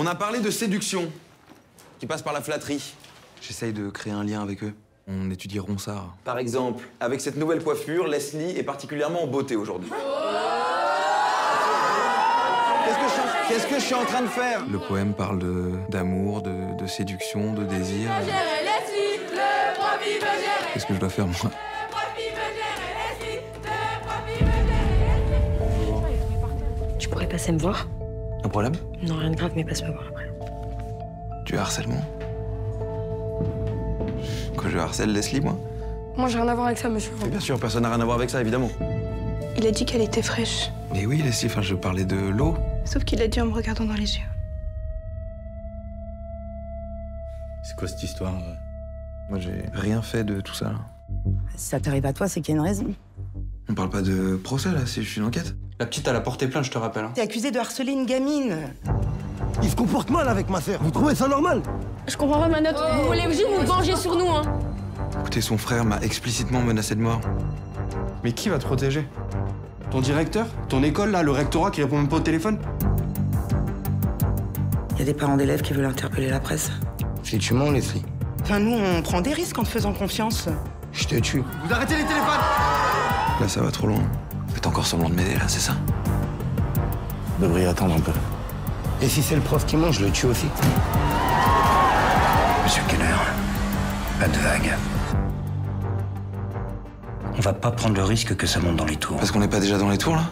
On a parlé de séduction, qui passe par la flatterie. J'essaye de créer un lien avec eux. On étudie Ronsard. Par exemple, avec cette nouvelle coiffure, Leslie est particulièrement en beauté aujourd'hui. Qu'est-ce que, je suis en- qu'est-ce que je suis en train de faire Le poème parle de- d'amour, de, de séduction, de désir. Qu'est-ce que je dois faire, moi. Tu pourrais passer me voir Un problème Non, rien de grave, mais passe me voir après. Du harcèlement Que je harcèle Leslie, moi Moi, j'ai rien à voir avec ça, monsieur. Mais bien sûr, personne n'a rien à voir avec ça, évidemment. Il a dit qu'elle était fraîche. Mais oui, Leslie, enfin, je parlais de l'eau. Sauf qu'il l'a dit en me regardant dans les yeux. C'est quoi cette histoire euh Moi, j'ai rien fait de tout ça, là. Si ça t'arrive à toi, c'est qu'il y a une raison. On parle pas de procès, là, c'est juste une enquête. La petite, elle a porté plainte, je te rappelle. hein. T'es accusé de harceler une gamine. Il se comporte mal avec ma sœur. Vous trouvez ça normal? Je comprends pas ma note. Vous voulez juste vous venger sur nous, hein Écoutez, son frère m'a explicitement menacé de mort. Mais qui va te protéger? Ton directeur? Ton école, là, le rectorat qui répond même pas au téléphone? Il y a des parents d'élèves qui veulent interpeller la presse. Les tue mon Leslie. Enfin, nous, on prend des risques en te faisant confiance. Je te tue. Vous arrêtez les téléphones Là, ça va trop loin. Faites encore semblant de m'aider, là, c'est ça Vous devriez attendre un peu. Et si c'est le prof qui monte, je le tue aussi. Monsieur Keller, pas de vague. On va pas prendre le risque que ça monte dans les tours. Parce qu'on n'est pas déjà dans les tours, là?